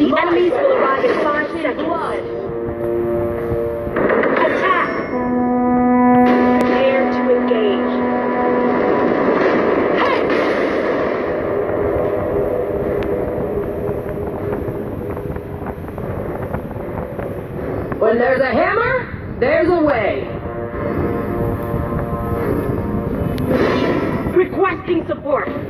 The enemies will arrive in five seconds. When there's a hammer, there's a way. Requesting support.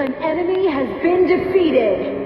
An enemy has been defeated.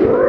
sure.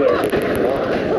Up.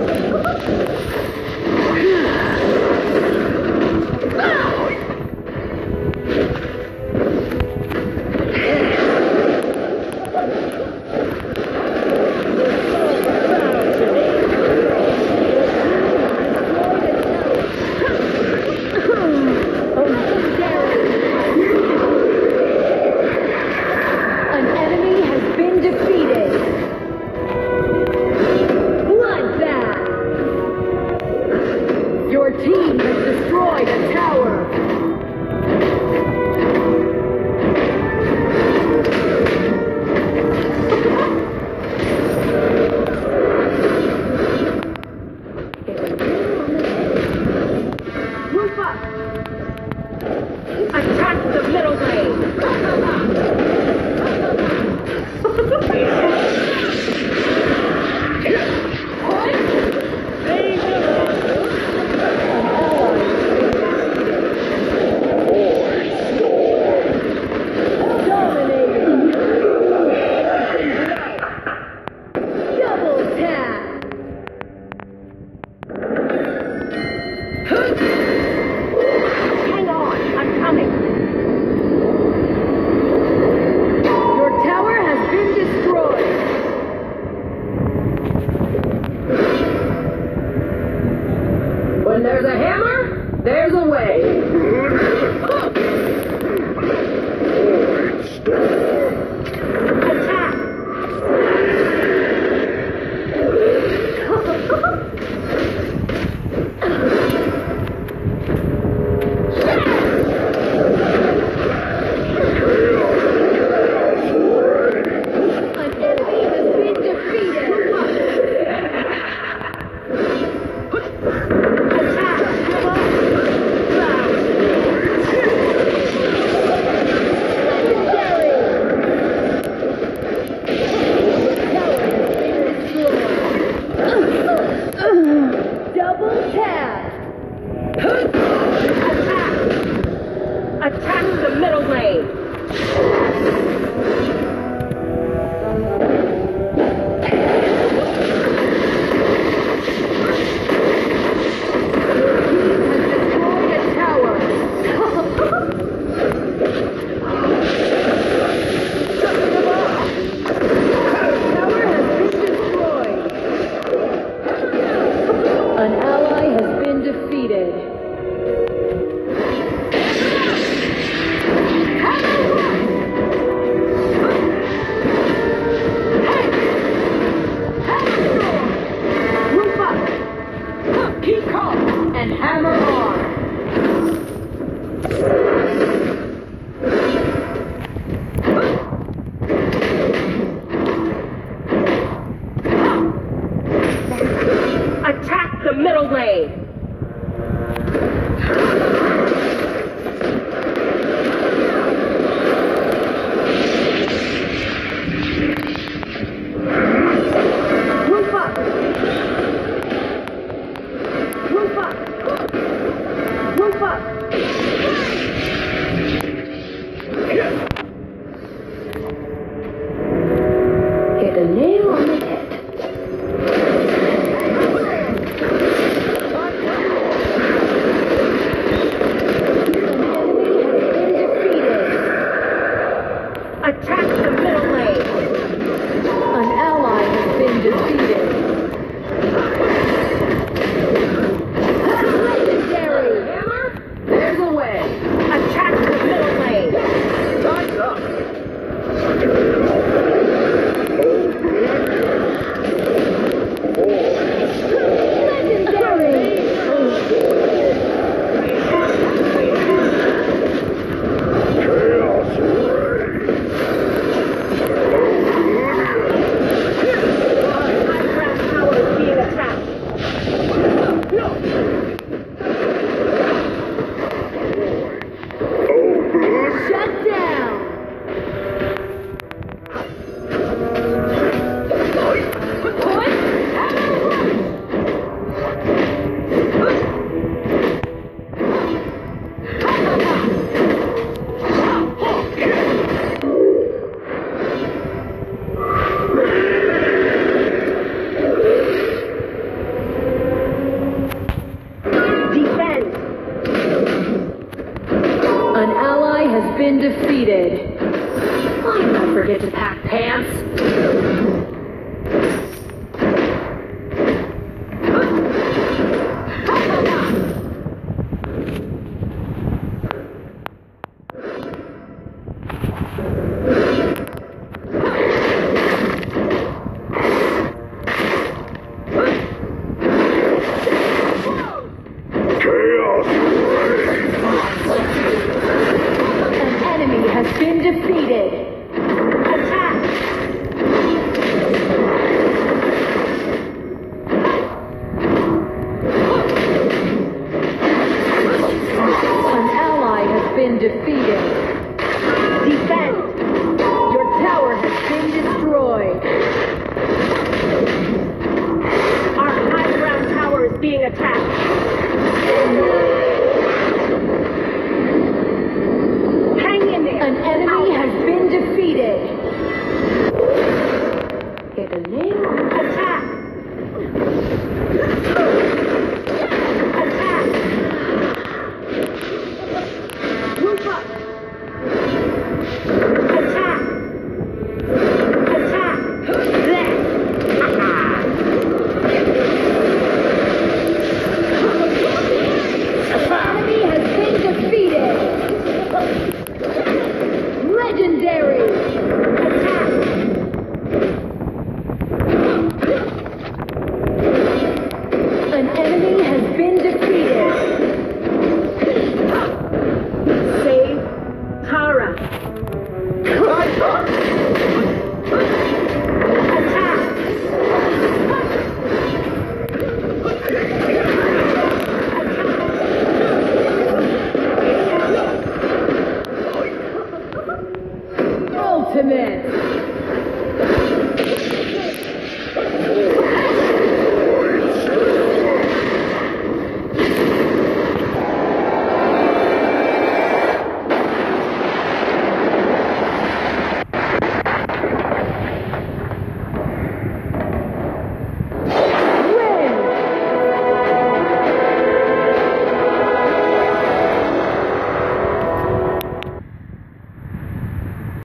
Middle lane.